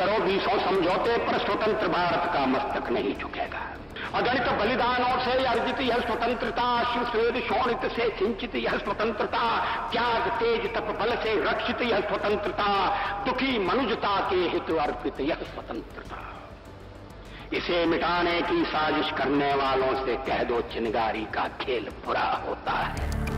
करो बीसों समझौते, पर स्वतंत्र भारत का मस्तक नहीं झुकेगा। अगणित बलिदानों से अर्जित यह स्वतंत्रता शिवश्वेद शोणित से सिंचित यह स्वतंत्रता, त्याग तेज तप बल से रक्षित यह स्वतंत्रता, दुखी मनुजता के हित अर्पित यह स्वतंत्रता। इसे मिटाने की साजिश करने वालों से कह दो चिनगारी का खेल बुरा होता है।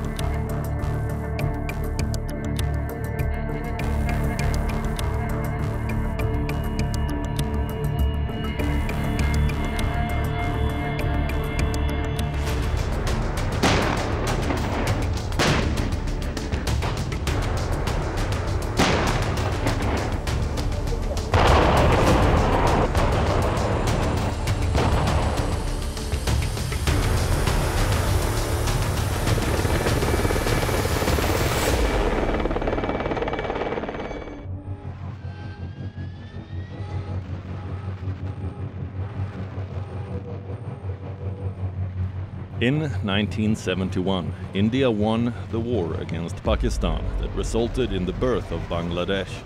In 1971, India won the war against Pakistan that resulted in the birth of Bangladesh.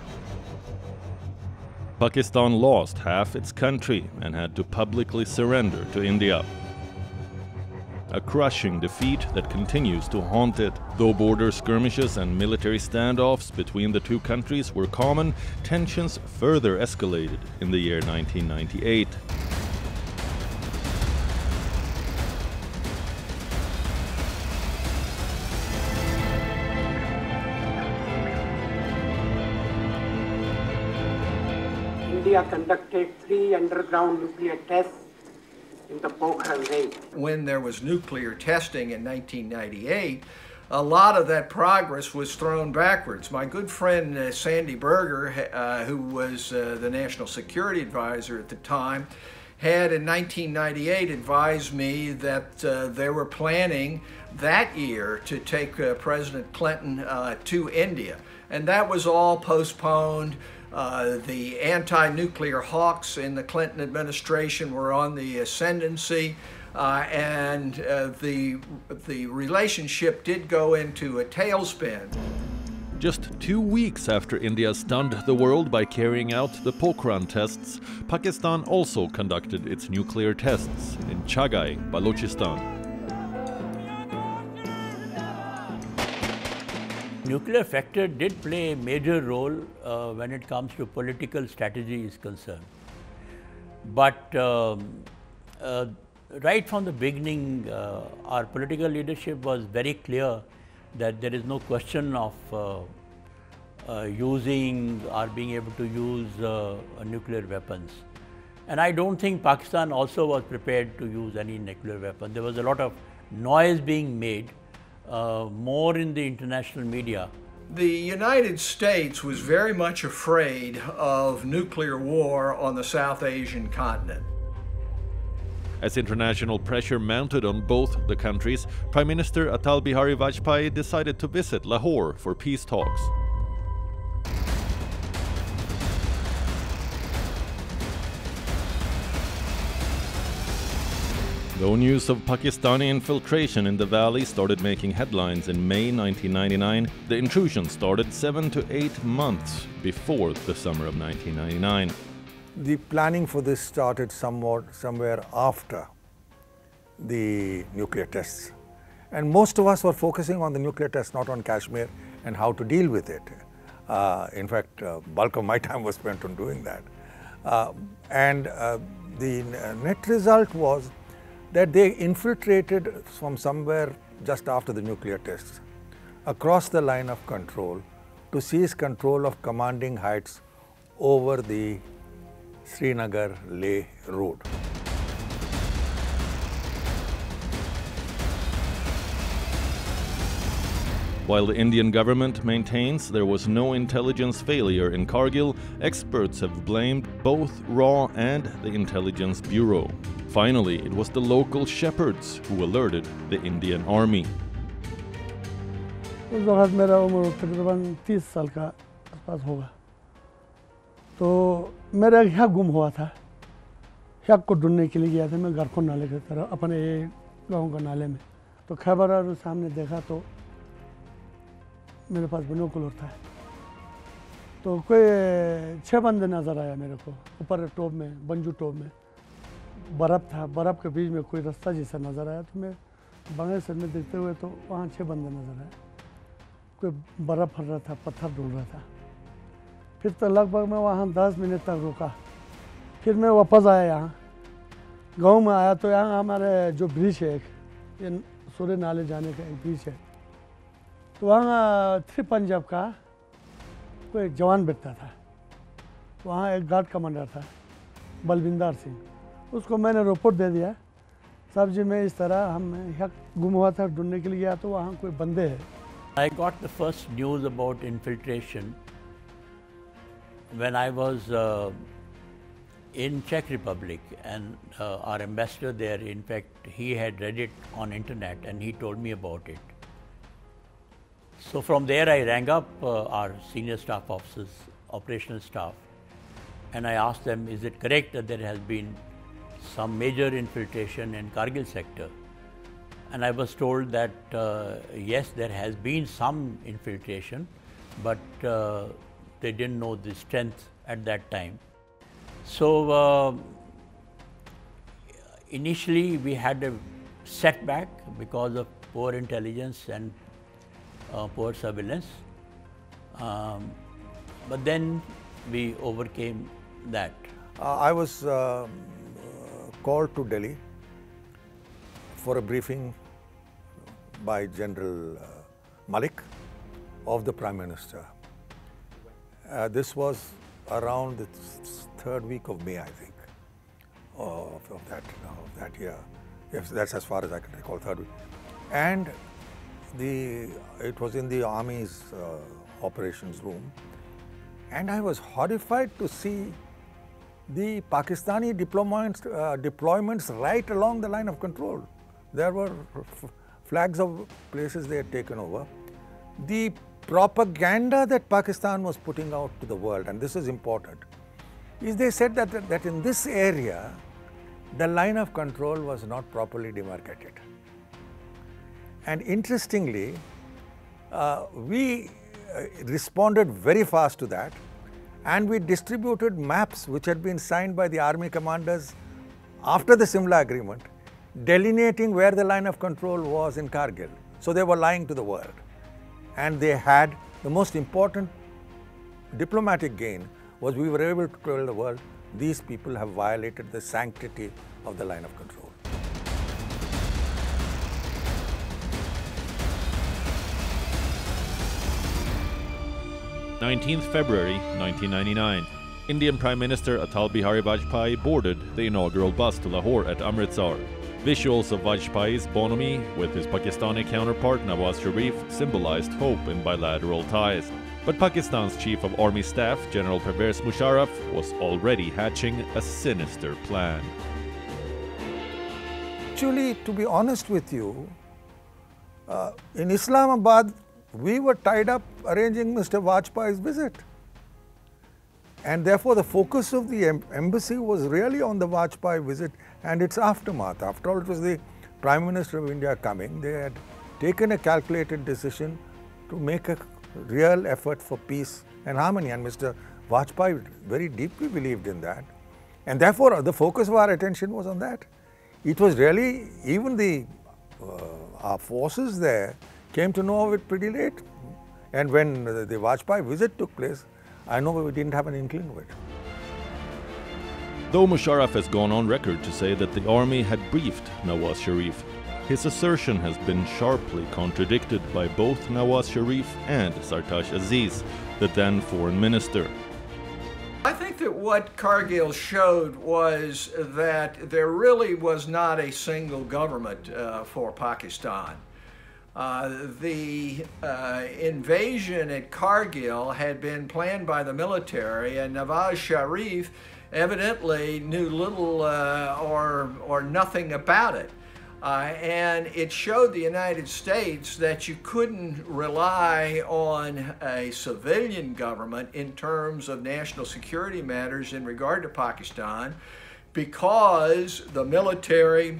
Pakistan lost half its country and had to publicly surrender to India. A crushing defeat that continues to haunt it. Though border skirmishes and military standoffs between the two countries were common, tensions further escalated in the year 1998. Conducted three underground nuclear tests in the Pokhran. When there was nuclear testing in 1998, a lot of that progress was thrown backwards. My good friend uh, Sandy Berger, uh, who was uh, the national security advisor at the time, had in 1998 advised me that uh, they were planning that year to take uh, President Clinton uh, to India. And that was all postponed. Uh, the anti nuclear hawks in the Clinton administration were on the ascendancy, uh, and uh, the, the relationship did go into a tailspin. Just two weeks after India stunned the world by carrying out the Pokhran tests, Pakistan also conducted its nuclear tests in Chagai, Balochistan. Nuclear factor did play a major role uh, when it comes to political strategy is concerned. But um, uh, right from the beginning, uh, our political leadership was very clear that there is no question of uh, uh, using or being able to use uh, nuclear weapons. And I don't think Pakistan also was prepared to use any nuclear weapon. There was a lot of noise being made, uh, more in the international media. The United States was very much afraid of nuclear war on the South Asian continent. As international pressure mounted on both the countries, Prime Minister Atal Bihari Vajpayee decided to visit Lahore for peace talks. Though news of Pakistani infiltration in the valley started making headlines in May 1999, the intrusion started seven to eight months before the summer of 1999. The planning for this started somewhat somewhere after the nuclear tests. And most of us were focusing on the nuclear tests, not on Kashmir and how to deal with it. Uh, in fact, uh, bulk of my time was spent on doing that. Uh, and uh, the net result was that they infiltrated from somewhere just after the nuclear tests across the line of control to seize control of commanding heights over the Srinagar Leh road. While the Indian government maintains there was no intelligence failure in Kargil, experts have blamed both RAW and the Intelligence Bureau. Finally, it was the local shepherds who alerted the Indian army. उस वक्त मेरा उम्र तकरीबन तीस साल का आसपास होगा। तो मेरा एक हक गुम हुआ था। हक को ढूँढने के लिए गया था। मैं गारखों नाले की तरफ़ अपने गाँव का नाले में। तो खैबर और सामने देखा तो मेरे पास बिनोकुलर था। तो कोई छः बंदे नज़र आया मेरे को ऊपर टॉप में बंजू टॉप में। बर्फ़ था, बर्फ़ के बीच में कोई रास्ता जैसा नज़र आया तो मैं बाएँ साइड में देखते हुए तो वहाँ छः बंदे नज़र आए। कोई बर्फ़ फट रहा था, पत्थर ढूंढ रहा था। फिर तो लगभग मैं वहाँ दस मिनट तक रुका। फिर मैं वापस आया यहाँ। गाँव में आया तो यहाँ हमारे जो ब्रिज है एक ये सूर्य नाले जाने का एक ब्रिज है। तो वहाँ थ्री पंजाब का कोई जवान बैठता था। वहाँ एक गार्ड कमांडर था, बलविंदर सिंह। उसको मैंने रिपोर्ट दे दिया। सर जी, मैं इस तरह हम हक गुम हुआ था ढूँढने के लिए गया तो वहाँ कोई बंदे है। I got the first news about infiltration when I was in check Republic and our ambassador there in fact he had read it on internet and he told me about it so from there I rang up our senior staff officers operational staff and I ask them is it correct that there has been some major infiltration in Kargil sector? And I was told that uh, yes, there has been some infiltration, but uh, they didn't know the strength at that time. So uh, initially we had a setback because of poor intelligence and uh, poor surveillance. Um, but then we overcame that. Uh, I was uh, called to Delhi for a briefing by General uh, Malik of the Prime Minister. Uh, this was around the third week of May, I think, of, of that of that year. Yes, that's as far as I can recall, third week. And the it was in the army's uh, operations room, and I was horrified to see the Pakistani deployments, uh, deployments right along the line of control. There were flags of places they had taken over. The propaganda that Pakistan was putting out to the world, and this is important, is they said that, that in this area, the line of control was not properly demarcated. And interestingly, uh, we uh, responded very fast to that and we distributed maps which had been signed by the army commanders after the Simla agreement, delineating where the line of control was in Kargil. So they were lying to the world. And they had the most important diplomatic gain was we were able to tell the world these people have violated the sanctity of the line of control. 19th February 1999. Indian Prime Minister Atal Bihari Vajpayee boarded the inaugural bus to Lahore at Amritsar. Visuals of Vajpayee's bonhomie with his Pakistani counterpart Nawaz Sharif symbolized hope in bilateral ties. But Pakistan's Chief of Army Staff, General Pervez Musharraf, was already hatching a sinister plan. Actually, to be honest with you, uh, in Islamabad, we were tied up arranging Mr. Vajpayee's visit. And therefore, the focus of the embassy was really on the Vajpayee visit and its aftermath. After all, it was the Prime Minister of India coming. They had taken a calculated decision to make a real effort for peace and harmony. And Mr. Vajpayee very deeply believed in that. And therefore, the focus of our attention was on that. It was really, even the uh, our forces there came to know of it pretty late. And when the, the Vajpayee visit took place, I know we didn't have an inkling of it. Though Musharraf has gone on record to say that the army had briefed Nawaz Sharif, his assertion has been sharply contradicted by both Nawaz Sharif and Sartaj Aziz, the then foreign minister. I think that what Kargil showed was that there really was not a single government uh, for Pakistan. Uh, the uh, invasion at Kargil had been planned by the military, and Nawaz Sharif evidently knew little uh, or, or nothing about it. Uh, and it showed the United States that you couldn't rely on a civilian government in terms of national security matters in regard to Pakistan because the military,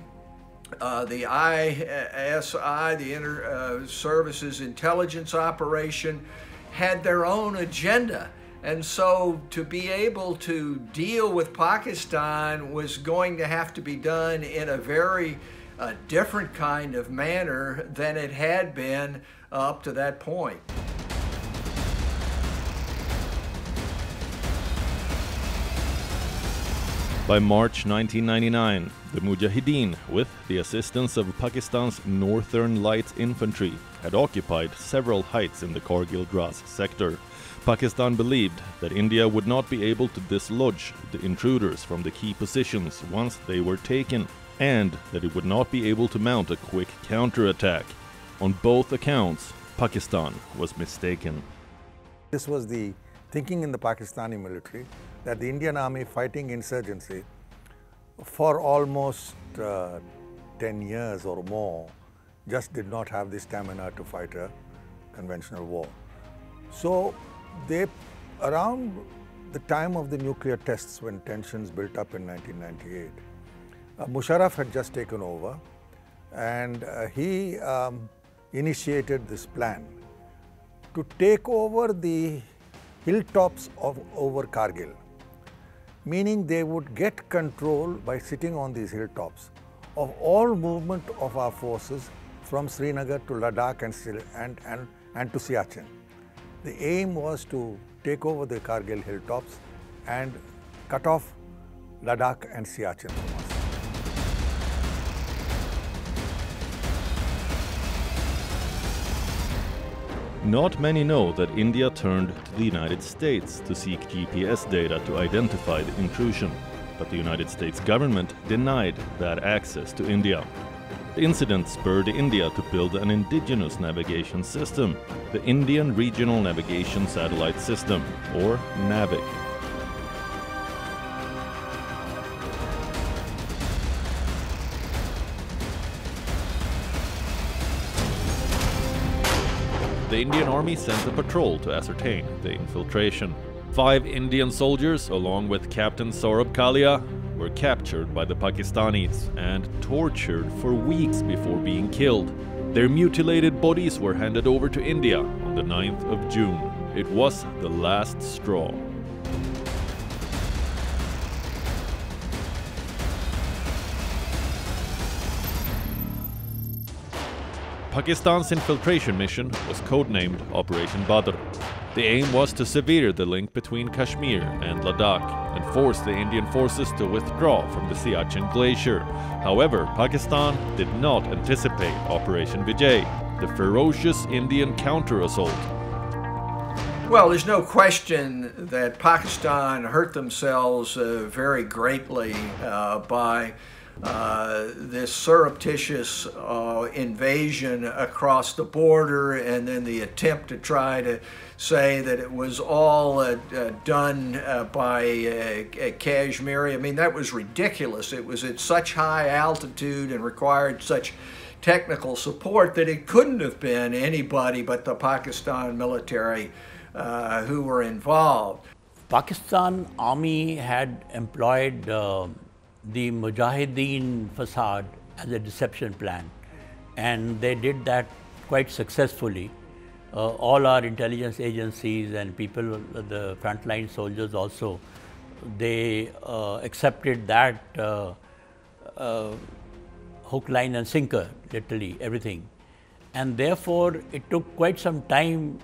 uh, the ISI, the Inter uh, Services Intelligence Operation, had their own agenda. And so to be able to deal with Pakistan was going to have to be done in a very uh, different kind of manner than it had been up to that point. By March 1999, the Mujahideen, with the assistance of Pakistan's Northern Light Infantry, had occupied several heights in the Kargil Dras sector. Pakistan believed that India would not be able to dislodge the intruders from the key positions once they were taken, and that it would not be able to mount a quick counterattack. On both accounts, Pakistan was mistaken. This was the thinking in the Pakistani military that the Indian army fighting insurgency for almost uh, 10 years or more just did not have the stamina to fight a conventional war. So they, around the time of the nuclear tests when tensions built up in 1998, uh, Musharraf had just taken over and uh, he um, initiated this plan to take over the hilltops of over Kargil, meaning they would get control by sitting on these hilltops of all movement of our forces from Srinagar to Ladakh and, and, and, and to Siachen. The aim was to take over the Kargil hilltops and cut off Ladakh and Siachen Not many know that India turned to the United States to seek GPS data to identify the intrusion, but the United States government denied that access to India. The incident spurred India to build an indigenous navigation system, the Indian Regional Navigation Satellite System, or NAVIC. The Indian Army sent a patrol to ascertain the infiltration. Five Indian soldiers, along with Captain Saurabh Kalia, were captured by the Pakistanis and tortured for weeks before being killed. Their mutilated bodies were handed over to India on the 9th of June. It was the last straw. Pakistan's infiltration mission was codenamed Operation Badr. The aim was to sever the link between Kashmir and Ladakh and force the Indian forces to withdraw from the Siachen Glacier. However, Pakistan did not anticipate Operation Vijay, the ferocious Indian counter-assault. Well, there's no question that Pakistan hurt themselves uh, very greatly uh, by uh, this surreptitious uh, invasion across the border and then the attempt to try to say that it was all uh, uh done uh, by Kashmiri. I mean, that was ridiculous. It was at such high altitude and required such technical support that it couldn't have been anybody but the Pakistan military who were involved. Pakistan army had employed the Mujahideen facade as a deception plan. And they did that quite successfully. Uh, all our intelligence agencies and people, the frontline soldiers also, they uh, accepted that uh, uh hook, line and sinker, literally everything. And therefore, it took quite some time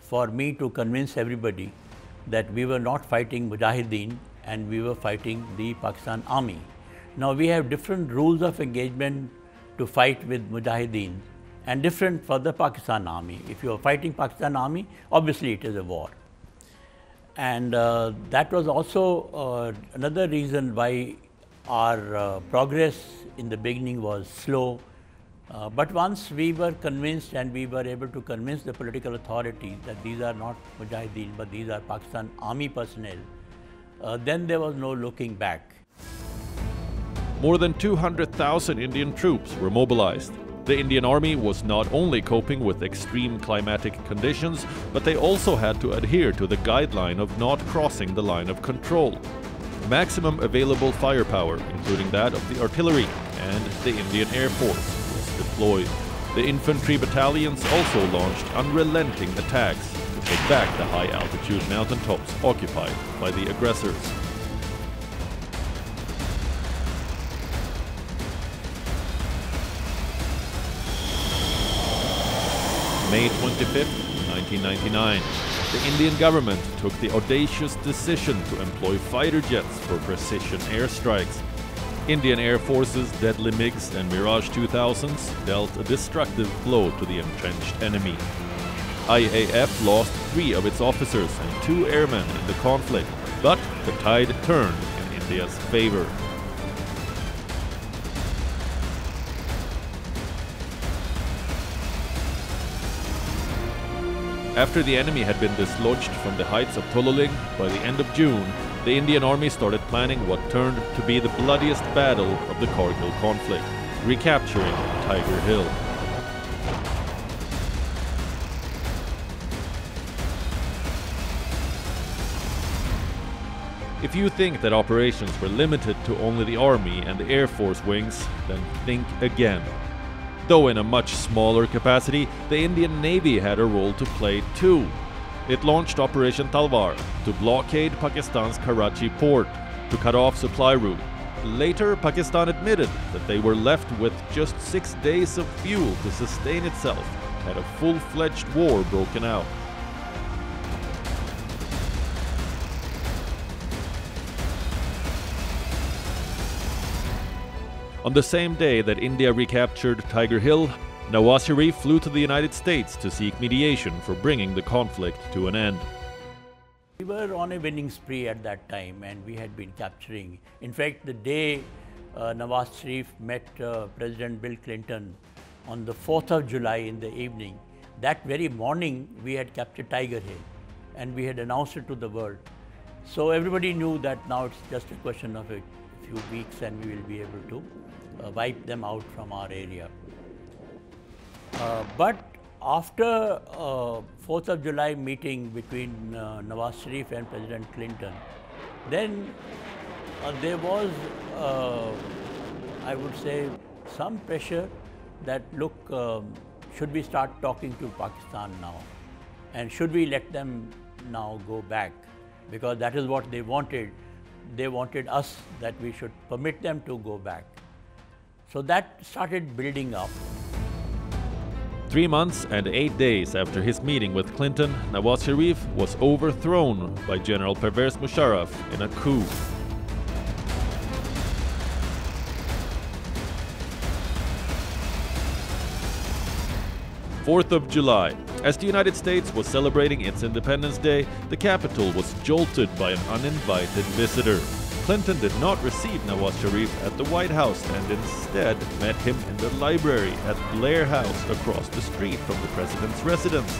for me to convince everybody that we were not fighting Mujahideen, and we were fighting the Pakistan army. Now we have different rules of engagement to fight with Mujahideen and different for the Pakistan army. If you are fighting Pakistan army, obviously it is a war. And uh, that was also uh, another reason why our uh, progress in the beginning was slow. Uh, but once we were convinced and we were able to convince the political authorities that these are not Mujahideen, but these are Pakistan army personnel, uh, then there was no looking back. More than 200,000 Indian troops were mobilized. The Indian Army was not only coping with extreme climatic conditions, but they also had to adhere to the guideline of not crossing the line of control. Maximum available firepower, including that of the artillery and the Indian Air Force, was deployed. The infantry battalions also launched unrelenting attacks take back the high altitude mountaintops occupied by the aggressors. May 25, 1999, the Indian government took the audacious decision to employ fighter jets for precision airstrikes. Indian Air Force's deadly MiGs and Mirage 2000s dealt a destructive blow to the entrenched enemy. IAF lost three of its officers and two airmen in the conflict, but the tide turned in India's favor. After the enemy had been dislodged from the heights of Tololing, by the end of June, the Indian army started planning what turned to be the bloodiest battle of the Kargil conflict, recapturing Tiger Hill. You think that operations were limited to only the Army and the Air Force wings, then think again. Though in a much smaller capacity, the Indian Navy had a role to play too. It launched Operation Talwar to blockade Pakistan's Karachi port to cut off supply route. Later, Pakistan admitted that they were left with just six days of fuel to sustain itself had a full-fledged war broken out. On the same day that India recaptured Tiger Hill, Nawaz Sharif flew to the United States to seek mediation for bringing the conflict to an end. We were on a winning spree at that time and we had been capturing. In fact, the day uh, Nawaz Sharif met uh, President Bill Clinton on the 4th of July in the evening, that very morning we had captured Tiger Hill and we had announced it to the world. So everybody knew that now it's just a question of a few weeks and we will be able to uh, wipe them out from our area. Uh, but after uh, 4th of July meeting between uh, Nawaz Sharif and President Clinton, then uh, there was, uh, I would say, some pressure that look, um, should we start talking to Pakistan now? And should we let them now go back? Because that is what they wanted. They wanted us that we should permit them to go back. So that started building up. Three months and eight days after his meeting with Clinton, Nawaz Sharif was overthrown by General Pervez Musharraf in a coup. Fourth of July. As the United States was celebrating its Independence Day, the capital was jolted by an uninvited visitor. Clinton did not receive Nawaz Sharif at the White House and instead met him in the library at Blair House across the street from the president's residence.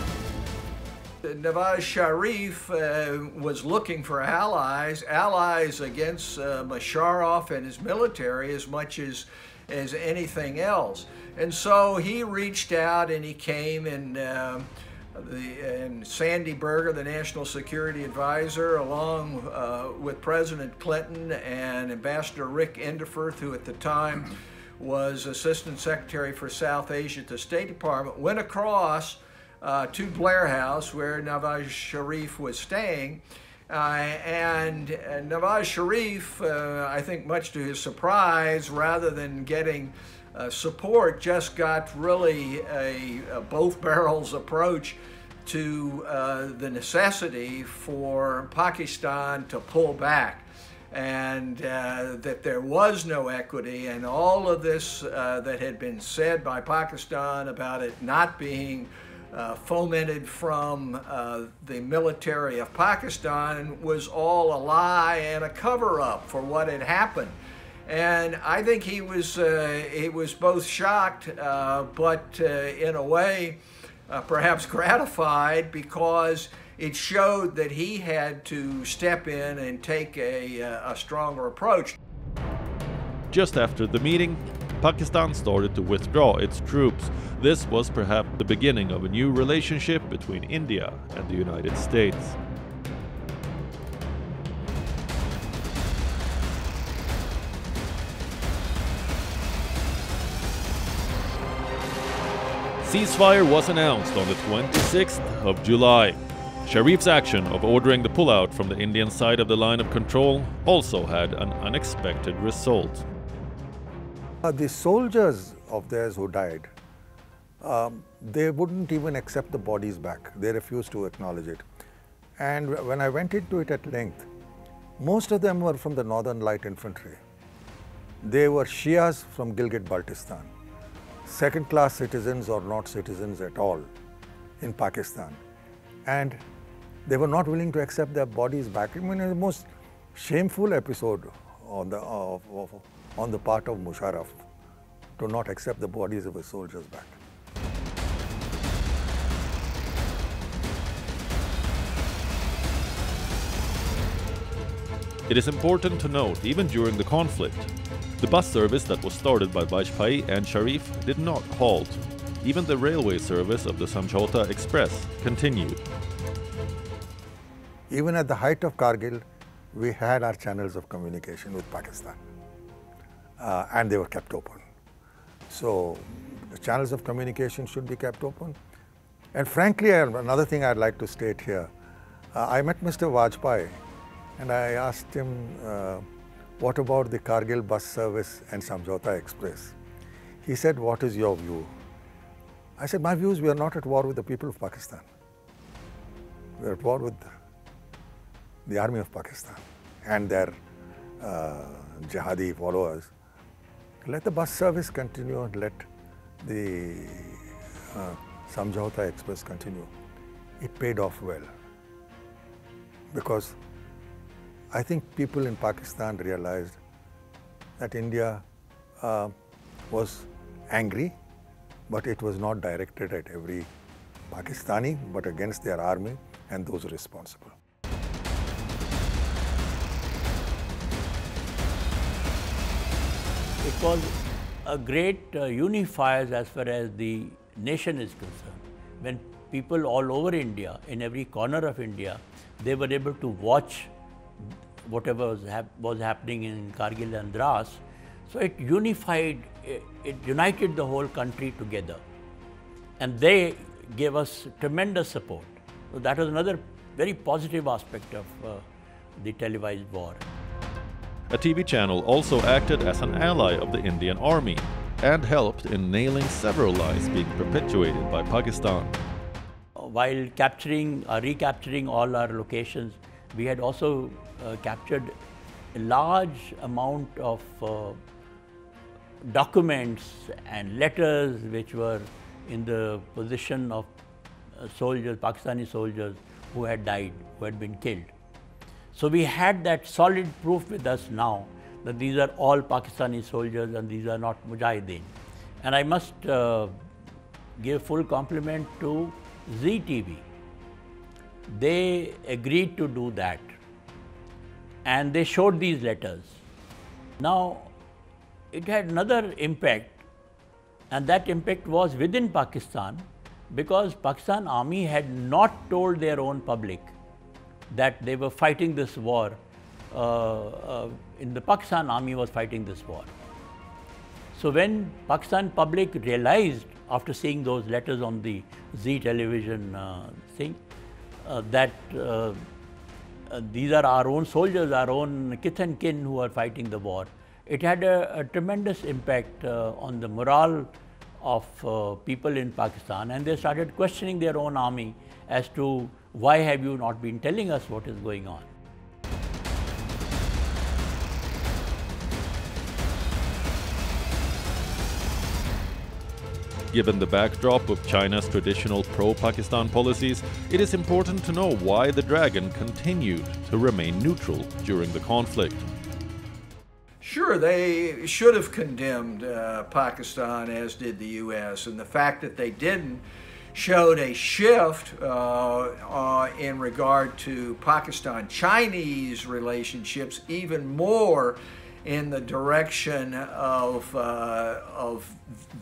Nawaz Sharif uh, was looking for allies, allies against uh, Musharraf and his military as much as, as anything else. And so he reached out and he came and um, the, and Sandy Berger, the National Security Advisor, along uh, with President Clinton and Ambassador Rick Inderfurth, who at the time was Assistant Secretary for South Asia at the State Department, went across uh, to Blair House where Nawaz Sharif was staying. Uh, and uh, Nawaz Sharif, uh, I think much to his surprise, rather than getting uh, support just got really a, a both barrels approach to uh, the necessity for Pakistan to pull back and uh, that there was no equity and all of this uh, that had been said by Pakistan about it not being uh, fomented from the military of Pakistan was all a lie and a cover-up for what had happened. And I think he was, uh, he was both shocked, uh, but uh, in a way, uh, perhaps gratified because it showed that he had to step in and take a, uh, a stronger approach. Just after the meeting, Pakistan started to withdraw its troops. This was perhaps the beginning of a new relationship between India and the United States. Ceasefire was announced on the 26th of July. Sharif's action of ordering the pullout from the Indian side of the line of control also had an unexpected result. Uh, the soldiers of theirs who died, um, they wouldn't even accept the bodies back. They refused to acknowledge it. And when I went into it at length, most of them were from the Northern Light Infantry. They were Shias from Gilgit-Baltistan, second class citizens or not citizens at all in Pakistan. And they were not willing to accept their bodies back. I mean, the most shameful episode on the, of, on the part of Musharraf to not accept the bodies of his soldiers back. It is important to note, even during the conflict, the bus service that was started by Vajpayee and Sharif did not halt. Even the railway service of the Samjhauta Express continued. Even at the height of Kargil, we had our channels of communication with Pakistan, uh, and they were kept open. So the channels of communication should be kept open. And frankly, another thing I'd like to state here, uh, I met Mr. Vajpayee and I asked him, uh, what about the Kargil bus service and Samjhauta Express? He said, what is your view? I said, my view we are not at war with the people of Pakistan. We are at war with the army of Pakistan and their uh, jihadi followers. Let the bus service continue and let the uh, Express continue. It paid off well because I think people in Pakistan realized that India uh, was angry, but it was not directed at every Pakistani, but against their army and those responsible. It was a great uh, unifier as far as the nation is concerned. When people all over India, in every corner of India, they were able to watch whatever was, hap was happening in Kargil and Dras. So it unified, it, it, united the whole country together. And they gave us tremendous support. So that was another very positive aspect of uh, the televised war. A TV channel also acted as an ally of the Indian army and helped in nailing several lies being perpetuated by Pakistan. While capturing, uh, recapturing all our locations, we had also captured a large amount of uh, documents and letters which were in the possession of uh, soldiers, Pakistani soldiers who had died, who had been killed. So we had that solid proof with us now that these are all Pakistani soldiers and these are not Mujahideen. And I must uh, give full compliment to Zee TV. They agreed to do that and they showed these letters. Now, it had another impact and that impact was within Pakistan because Pakistan army had not told their own public that they were fighting this war. Uh, uh, in the Pakistan army was fighting this war. So when Pakistan public realized after seeing those letters on the Zee television uh, thing uh, that uh, these are our own soldiers, our own kith and kin who are fighting the war. It had a, a tremendous impact uh, on the morale of uh, people in Pakistan and they started questioning their own army as to why have you not been telling us what is going on. Given the backdrop of China's traditional pro-Pakistan policies, it is important to know why the Dragon continued to remain neutral during the conflict. Sure, they should have condemned uh, Pakistan, as did the U.S., and the fact that they didn't showed a shift uh, uh, in regard to Pakistan-Chinese relationships even more in the direction of, uh, of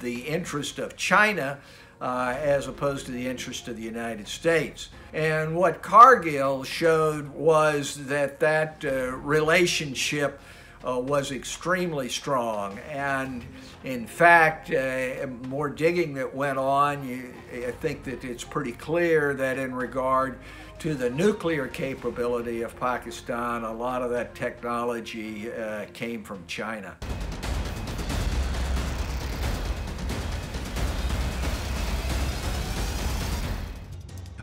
the interest of China uh, as opposed to the interest of the United States. And what Kargil showed was that that uh, relationship uh, was extremely strong. And in fact, uh, more digging that went on, you, I think that it's pretty clear that in regard to the nuclear capability of Pakistan, a lot of that technology uh, came from China.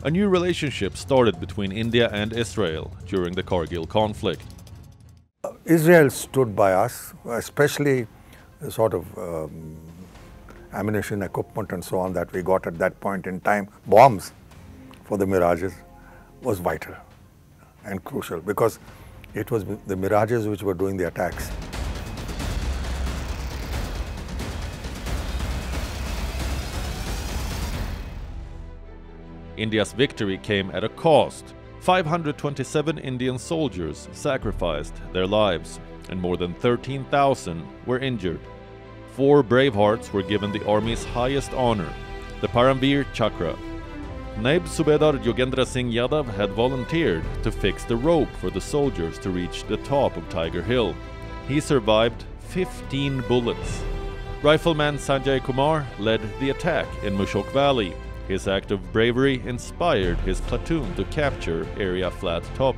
A new relationship started between India and Israel during the Kargil conflict. Israel stood by us, especially the sort of um, ammunition, equipment, and so on that we got at that point in time. Bombs for the Mirages was vital and crucial because it was the Mirages which were doing the attacks. India's victory came at a cost. 527 Indian soldiers sacrificed their lives, and more than 13,000 were injured. Four Bravehearts were given the army's highest honor, the Paramvir Chakra. Naib Subedar Yogendra Singh Yadav had volunteered to fix the rope for the soldiers to reach the top of Tiger Hill. He survived 15 bullets. Rifleman Sanjay Kumar led the attack in Mushkoh Valley his act of bravery inspired his platoon to capture Area Flat Top.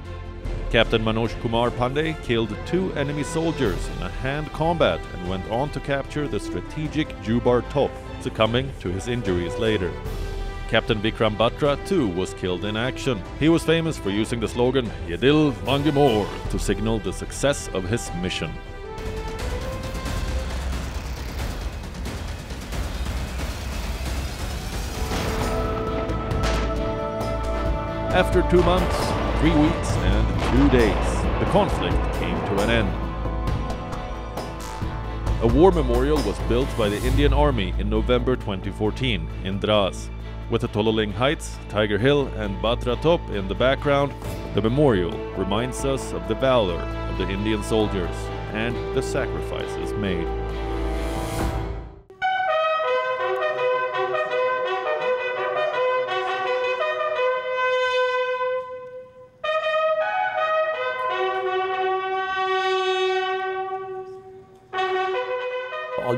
Captain Manoj Kumar Pandey killed two enemy soldiers in a hand combat and went on to capture the strategic Jubar Top, succumbing to his injuries later. Captain Vikram Batra too was killed in action. He was famous for using the slogan Yedil Mangemor to signal the success of his mission. After two months, three weeks, and two days, the conflict came to an end. A war memorial was built by the Indian Army in November 2014 in Dras. With the Tololing Heights, Tiger Hill, and Batra Top in the background, the memorial reminds us of the valor of the Indian soldiers and the sacrifices made.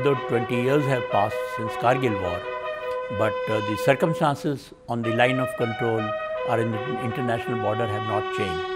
Although 20 years have passed since Kargil war, but uh, the circumstances on the line of control or in the international border have not changed.